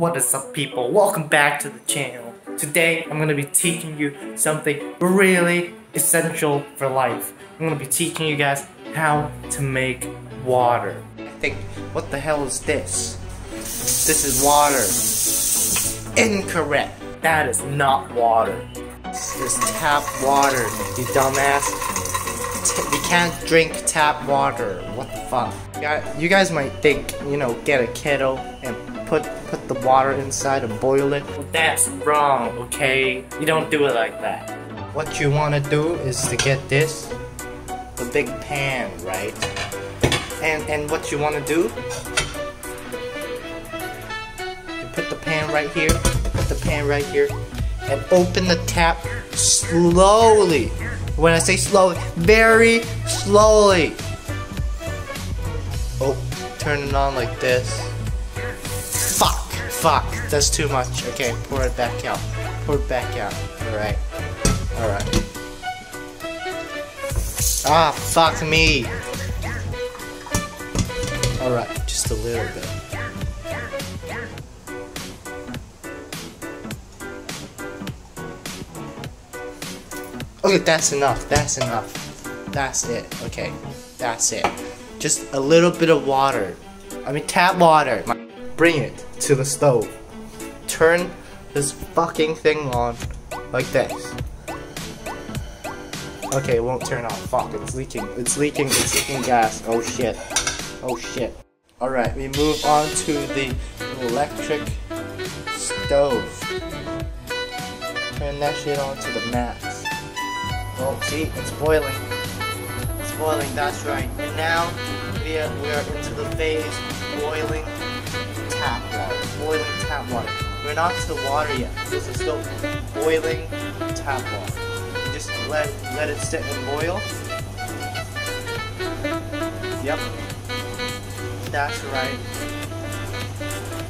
What is up people? Welcome back to the channel. Today I'm gonna be teaching you something really essential for life. I'm gonna be teaching you guys how to make water. I think, what the hell is this? This is water. Incorrect. That is not water. This is tap water, you dumbass. You can't drink tap water. What the fuck? You guys might think, you know, get a kettle and put put the water inside and boil it. Well, that's wrong, okay? You don't do it like that. What you want to do is to get this, the big pan, right? And and what you want to do? You put the pan right here. Put the pan right here, and open the tap slowly. When I say slowly, very slowly. Oh, turn it on like this. Fuck, fuck, that's too much. Okay, pour it back out. Pour it back out. Alright. Alright. Ah, fuck me. Alright, just a little bit. Okay, that's enough. That's enough. That's it. Okay, that's it. Just a little bit of water. I mean, tap water. Bring it to the stove. Turn this fucking thing on like this. Okay, it won't turn on. Fuck, it's leaking. It's leaking. It's leaking gas. Oh shit. Oh shit. Alright, we move on to the electric stove. Turn that shit on to the max. Oh, see, it's boiling. It's boiling, that's right. And now we are, we are into the phase boiling tap water. Boiling tap water. We're not to the water yet. This is still boiling tap water. Just let let it sit and boil. Yep. That's right.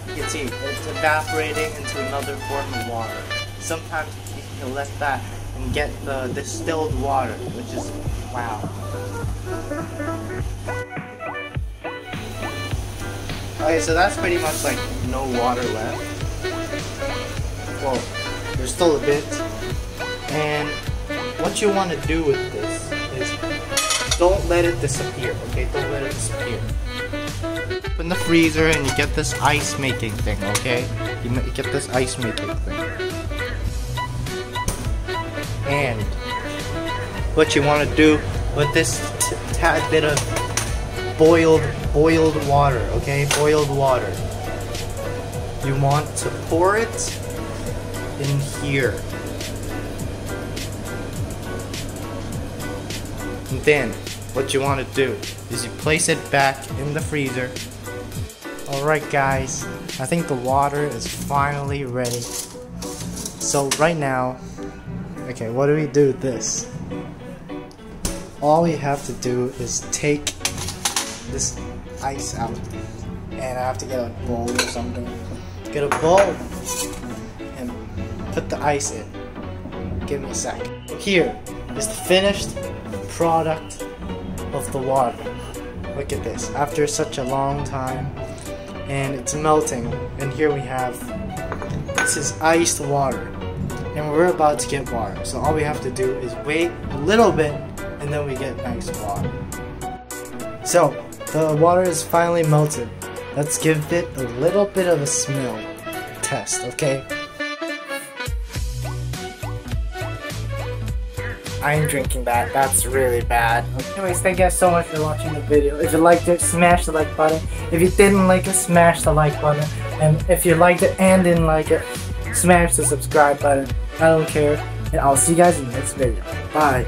You can see it's evaporating into another form of water. Sometimes you can let that and get the distilled water, which is wow. Okay, so that's pretty much like no water left. Well, there's still a bit. And what you want to do with this is don't let it disappear, okay? Don't let it disappear. Open the freezer and you get this ice making thing, okay? You get this ice making thing. And what you want to do with this tad bit of boiled boiled water, okay? Boiled water. You want to pour it in here. And then what you want to do is you place it back in the freezer. Alright guys, I think the water is finally ready. So right now, okay, what do we do with this? All we have to do is take this ice out. And I have to get a bowl or something. Get a bowl and put the ice in. Give me a sec. Here is the finished product of the water. Look at this. After such a long time and it's melting and here we have this is iced water and we're about to get water. So all we have to do is wait a little bit and then we get nice water. So the water is finally melted. Let's give it a little bit of a smell test, okay? I am drinking that. That's really bad. Anyways, thank you guys so much for watching the video. If you liked it, smash the like button. If you didn't like it, smash the like button. And if you liked it and didn't like it, smash the subscribe button. I don't care. And I'll see you guys in the next video. Bye.